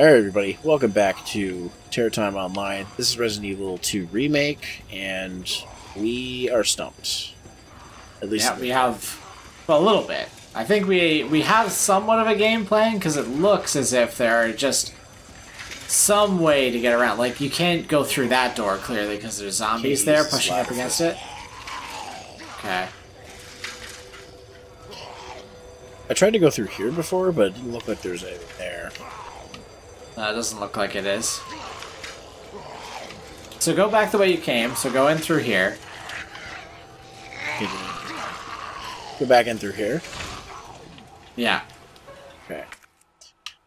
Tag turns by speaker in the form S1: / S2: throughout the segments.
S1: Alright everybody, welcome back to Terror Time Online. This is Resident Evil 2 Remake, and we are stumped. At least
S2: Yeah, we have well, a little bit. I think we we have somewhat of a game plan because it looks as if there are just some way to get around. Like you can't go through that door clearly because there's zombies there pushing up against it. Okay.
S1: I tried to go through here before, but it didn't look like there was anything there.
S2: That doesn't look like it is. So go back the way you came. So go in through here.
S1: Go back in through here.
S2: Yeah.
S1: Okay.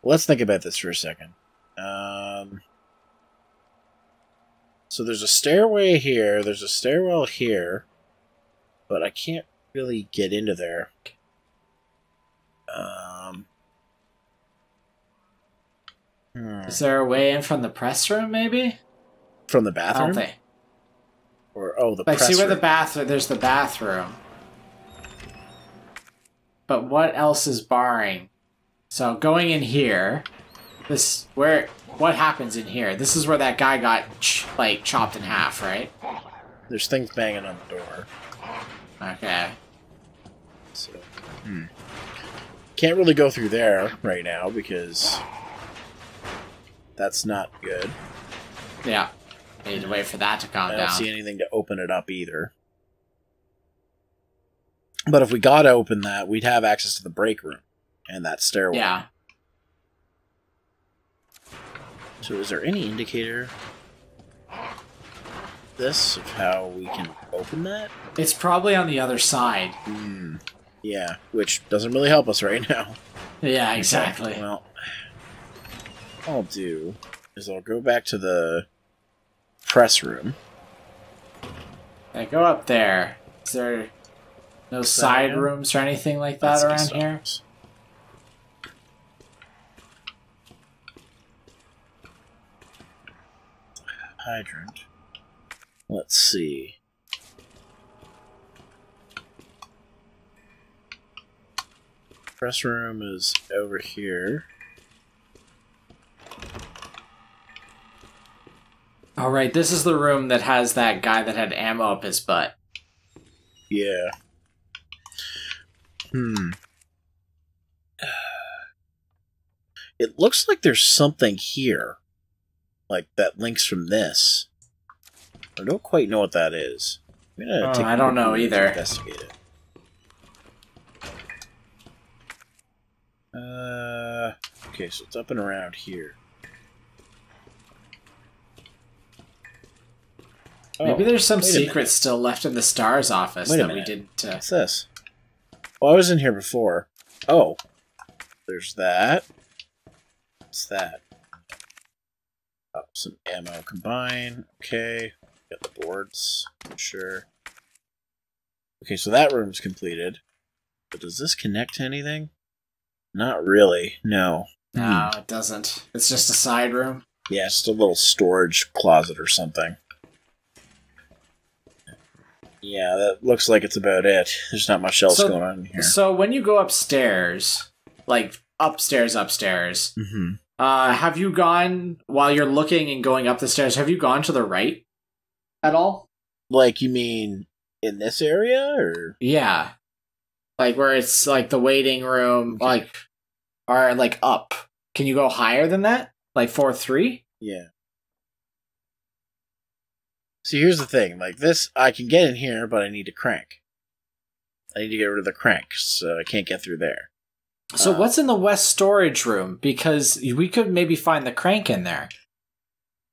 S1: Let's think about this for a second. Um, so there's a stairway here, there's a stairwell here, but I can't really get into there. Um, hmm.
S2: Is there a way in from the press room? Maybe.
S1: From the
S2: I
S1: bathroom?
S2: don't think.
S1: Or, oh, the
S2: Like, see where the bathroom? There's the bathroom. But what else is barring? So going in here, this where what happens in here? This is where that guy got ch- like chopped in half, right?
S1: There's things banging on the door.
S2: Okay.
S1: So, hmm. Can't really go through there right now because that's not good.
S2: Yeah. Need to wait for that to calm down.
S1: I don't
S2: down.
S1: see anything to open it up either. But if we got to open that, we'd have access to the break room and that stairwell.
S2: Yeah.
S1: So is there any indicator this of how we can open that?
S2: It's probably on the other side.
S1: Hmm. Yeah, which doesn't really help us right now.
S2: Yeah, exactly.
S1: Well, I'll do is I'll go back to the press room.
S2: Yeah, go up there. Is there no side
S1: yeah.
S2: rooms or anything like that
S1: Let's
S2: around here?
S1: Hydrant. Let's see. Press room is over here.
S2: All right, this is the room that has that guy that had ammo up his butt.
S1: Yeah. Hmm. It looks like there's something here. Like that links from this. I don't quite know what that is. I'm gonna take a
S2: I don't know either.
S1: Investigate it. Uh, okay, so it's up and around here.
S2: Maybe
S1: Oh,
S2: there's some secret still left in the STARS office
S1: Wait
S2: that we didn't. Uh,
S1: What's this? Oh, I was in here before. Oh, there's that. What's that? Oh, some ammo combine. Okay, got the boards. Sure. Okay, so that room's completed. But does this connect to anything? Not really. No.
S2: no, it doesn't. It's just a side room.
S1: Yeah, just a little storage closet or something. Yeah, that looks like it's about it. There's not much else
S2: So-
S1: going on here.
S2: So when you go upstairs, like upstairs, upstairs,
S1: mm-hmm.
S2: uh, have you gone while you're looking and going up the stairs? Have you gone to the right at all?
S1: Like you mean in this area or
S2: Yeah, like where it's like the waiting room,
S1: Okay.
S2: like or like up. Can you go higher than that? Like four three?
S1: yeah. See, here's the thing. Like this, I can get in here, but I need to crank. I need to get rid of the crank, so I can't get through there.
S2: So
S1: Uh,
S2: what's in the west storage room? Because we could maybe find the crank in there.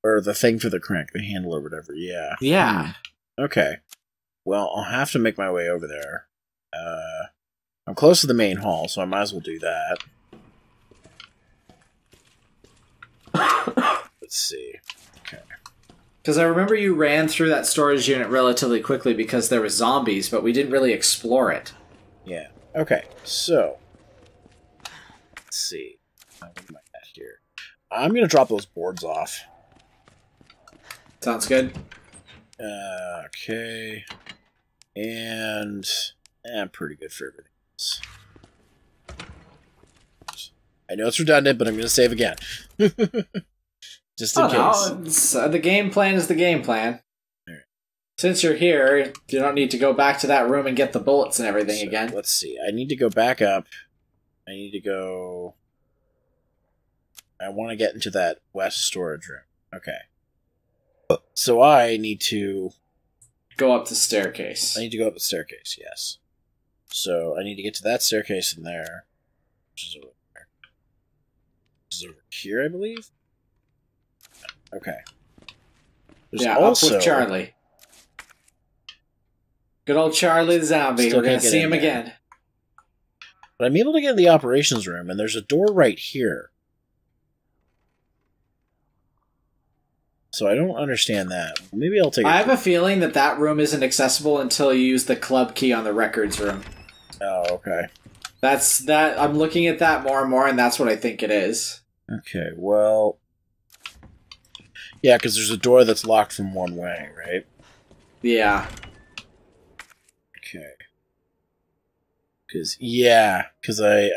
S1: Or the thing for the crank, the handle or whatever. Yeah.
S2: Yeah.
S1: Okay. Well, I'll have to make my way over there. Uh, I'm close to the main hall, so I might as well do that. Let's see.
S2: Because I remember you ran through that storage unit relatively quickly because there was zombies, but we didn't really explore it.
S1: Yeah. Okay. So, let's see. What am I at here? I'm gonna drop those boards off.
S2: Sounds good.
S1: Uh, okay. And eh, I'm pretty good for everything else. I know it's redundant, but I'm going to save again. Just in
S2: Oh,
S1: case.
S2: uh, the game plan is the game plan. Since you're here, you don't need to go back to that room and get the bullets and everything
S1: So,
S2: again.
S1: Let's see. I need to go back up. I need to go. I want to get into that west storage room. Okay. So I need to.
S2: Go up the staircase.
S1: I need to go up the staircase. Yes. So I need to get to that staircase in there, which is over there. Which is over here, I believe. Okay. There's
S2: yeah,
S1: also
S2: up with Charlie. Good old Charlie the zombie.
S1: Still
S2: We're gonna see him
S1: there.
S2: again.
S1: But I'm able to get in the operations room, and there's a door right here. So I don't understand that. Maybe I'll take.
S2: I have a feeling that that room isn't accessible until you use the club key on the records room.
S1: Oh, okay.
S2: That's that. I'm looking at that more and more, and that's what I think it is.
S1: Okay. Well. Yeah, because there's a door that's locked from one way, right?
S2: Yeah.
S1: Okay. Because yeah, because I,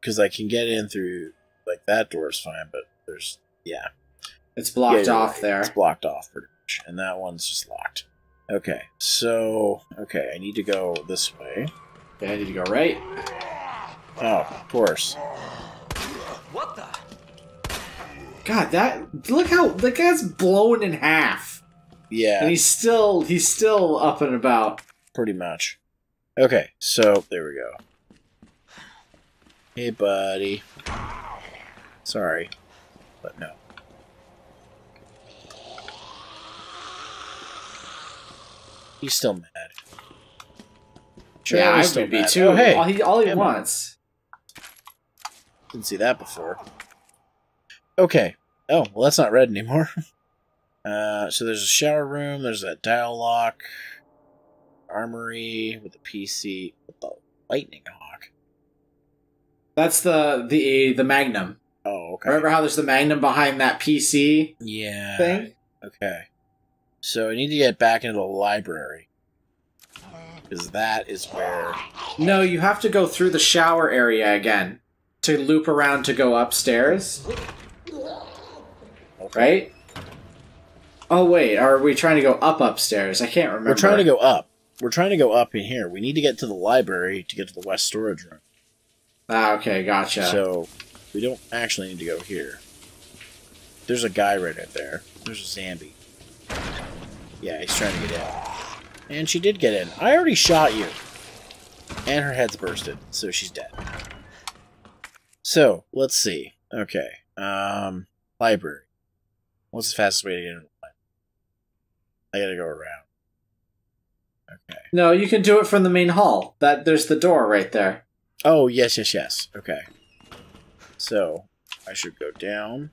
S1: because I, can get in through like that door is fine, but there's yeah.
S2: It's blocked
S1: Yeah,
S2: off
S1: right.
S2: there.
S1: It's blocked off pretty much, and that one's just locked. Okay, so okay, I need to go this way.
S2: Okay, I need to go right.
S1: Oh, of course.
S2: God, that look how the guy's blown in half,
S1: Yeah.
S2: and he's still he's still up and about.
S1: pretty much. Okay, so there we go. Hey, buddy. Sorry, but no. He's still mad.
S2: yeah, I would be
S1: mad.
S2: too.
S1: Oh, hey,
S2: all he all he wants.
S1: Didn't see that before. Okay. Oh, well, that's not red anymore. Uh, so there's a shower room. There's that dial lock, armory with a PC. What the lightning hawk?
S2: That's the the the Magnum.
S1: Oh, okay.
S2: Remember how there's the Magnum behind that PC
S1: Yeah.
S2: thing?
S1: Okay. So I need to get back into the library because that is where.
S2: No, you have to go through the shower area again to loop around to go upstairs. Right? Oh wait, are we trying to go up upstairs? I can't remember.
S1: We're trying to go up. We're trying to go up in here. We need to get to the library to get to the west storage room.
S2: Ah, okay, gotcha.
S1: So we don't actually need to go here. There's a guy right out there. There's a Zambi. Yeah, he's trying to get in. And she did get in. I already shot you. And her head's bursted, so she's dead. So, let's see. Okay. Um library. What's the fastest way to get in the? I gotta go around. Okay.
S2: no, you can do it from the main hall. That there's the door right there.
S1: Oh, yes, yes, yes. Okay. So, I should go down.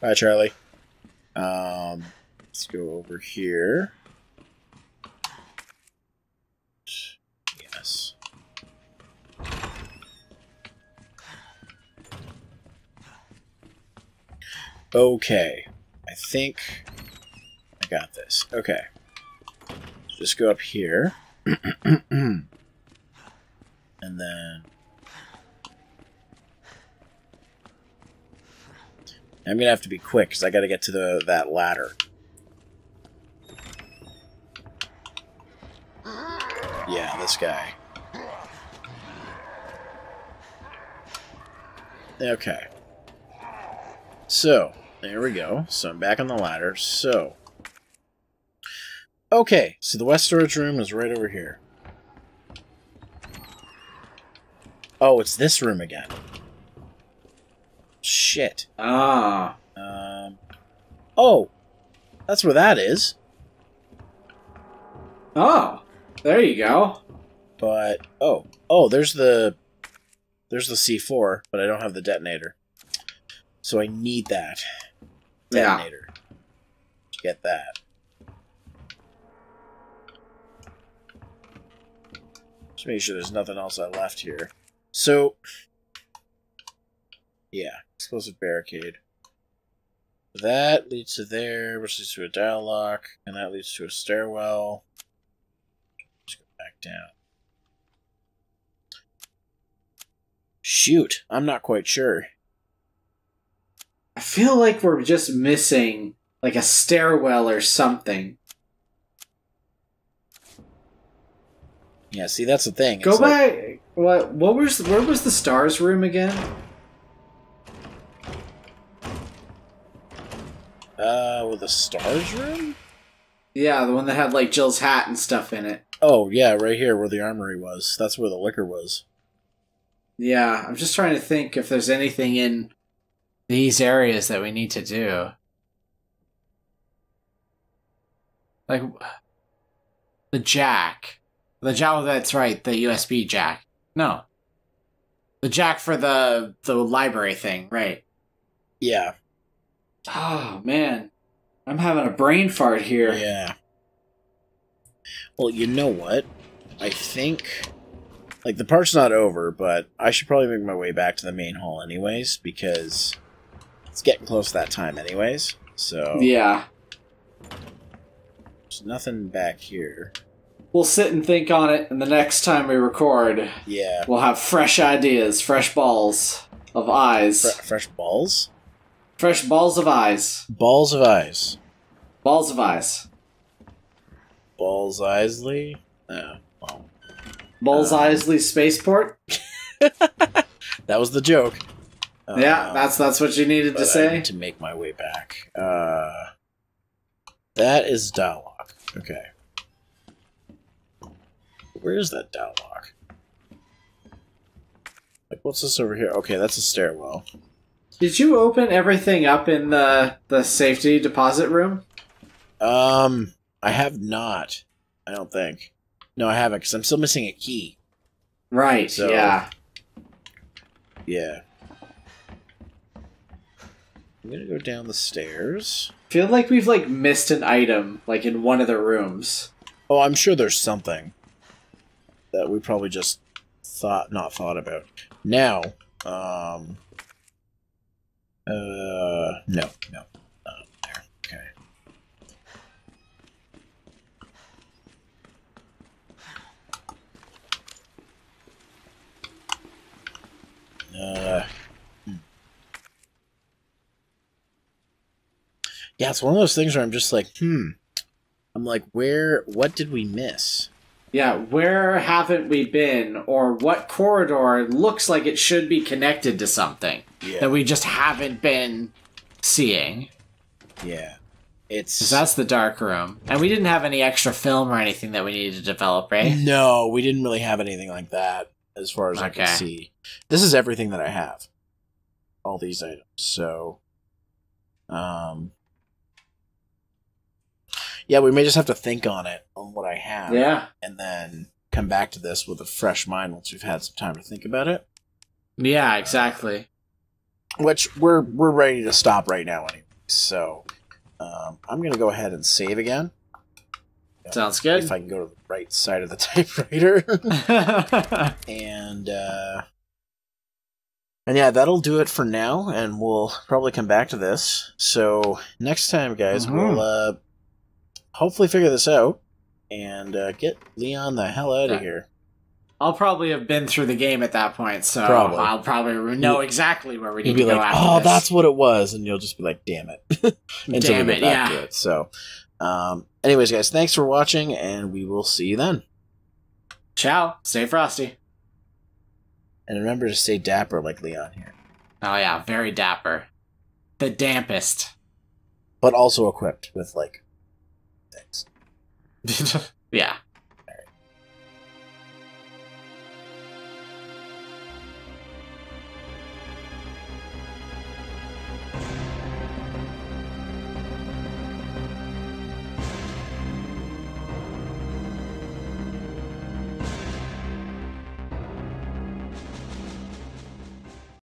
S1: Bye, Charlie. Um, let's go over here. Yes. Okay. I think I got this. Okay. Just go up here. and then I'm gonna have to be quick because I gotta get to the that ladder. Yeah, this guy. Okay. So, there we go. So I'm back on the ladder. So, okay. So the west storage room is right over here. Oh, it's this room again. Shit.
S2: Ah,
S1: Um. Oh, that's where that is.
S2: oh, there you go.
S1: But oh, oh, there's the there's the C4, but I don't have the detonator. So I need that. Detonator to get that. Just make sure there's nothing else I left here. So yeah, explosive barricade. That leads to there, which leads to a dial lock, and that leads to a stairwell. Just go back down? Shoot, I'm not quite sure.
S2: I feel like we're just missing like a stairwell or something.
S1: Yeah, see, that's the thing.
S2: Go
S1: It's like-
S2: What? What was? Where was the stars room again?
S1: uh, with the stars room?
S2: Yeah, the one that had like Jill's hat and stuff in it.
S1: Oh, yeah, right here where the armory was. That's where the liquor was.
S2: Yeah, I'm just trying to think if there's anything in these areas that we need to do. Like the jack. The jack that's right, the USB jack. No. The jack for the the library thing, right.
S1: Yeah,
S2: Oh man. I'm having a brain fart here.
S1: yeah. Well, you know what? I think. Like, the part's not over, but I should probably make my way back to the main hall, anyways, because it's getting close to that time, anyways. So,
S2: Yeah.
S1: there's nothing back here.
S2: We'll sit and think on it, and the next time we record,
S1: Yeah.
S2: we'll have fresh ideas, fresh balls of eyes.
S1: Fre- fresh balls?
S2: fresh balls of eyes.
S1: Balls of eyes.
S2: Balls of eyes.
S1: Balls Isley? Well.
S2: Balls
S1: Um,
S2: Isley Spaceport?
S1: That was the joke.
S2: Yeah,
S1: Um,
S2: that's that's what you needed to
S1: I
S2: say.
S1: need to make my way back. Uh, that is dial lock. Okay. Where is that dial lock? Like, what's this over here? Okay, that's a stairwell.
S2: Did you open everything up in the the safety deposit room?
S1: Um, I have not. I don't think. No, I haven't, because I'm still missing a key.
S2: Right.
S1: So-
S2: yeah.
S1: Yeah. I'm gonna go down the stairs.
S2: Feel like we've like missed an item like in one of the rooms.
S1: Oh, I'm sure there's something that we probably just thought not thought about. Now, um uh no, no. Not there. Okay. Uh Yeah, it's one of those things where I'm just like, hmm. I'm like, where what did we miss?
S2: Yeah, where haven't we been or what corridor looks like it should be connected to something
S1: Yeah.
S2: that we just haven't been seeing?
S1: Yeah. it's
S2: that's the dark room. And we didn't have any extra film or anything that we needed to develop, right?
S1: No, we didn't really have anything like that as far as I can see. This is everything that I have. All these items. So um Yeah, we may just have to think on it on what I have
S2: Yeah.
S1: and then come back to this with a fresh mind once we've had some time to think about it.
S2: Yeah, exactly.
S1: Which we're we're ready to stop right now anyway. So um, I'm gonna go ahead and save again.
S2: Sounds good.
S1: If I can go to the right side of the typewriter. and uh and yeah that'll do it for now and we'll probably come back to this so next time guys
S2: Mhm.
S1: we'll uh hopefully figure this out and uh get leon the hell out of here
S2: I'll probably have been through the game at that point, so
S1: Probably.
S2: I'll probably know exactly where we need to go
S1: like oh
S2: this.
S1: that's what it was and you'll just be like damn it until
S2: Damn
S1: we
S2: it,
S1: get back
S2: yeah.
S1: to it so um anyways guys thanks for watching and we will see you then
S2: Ciao. Stay frosty.
S1: and remember to stay dapper like leon here
S2: Oh yeah, very dapper. The dampest.
S1: but also equipped with like things
S2: yeah.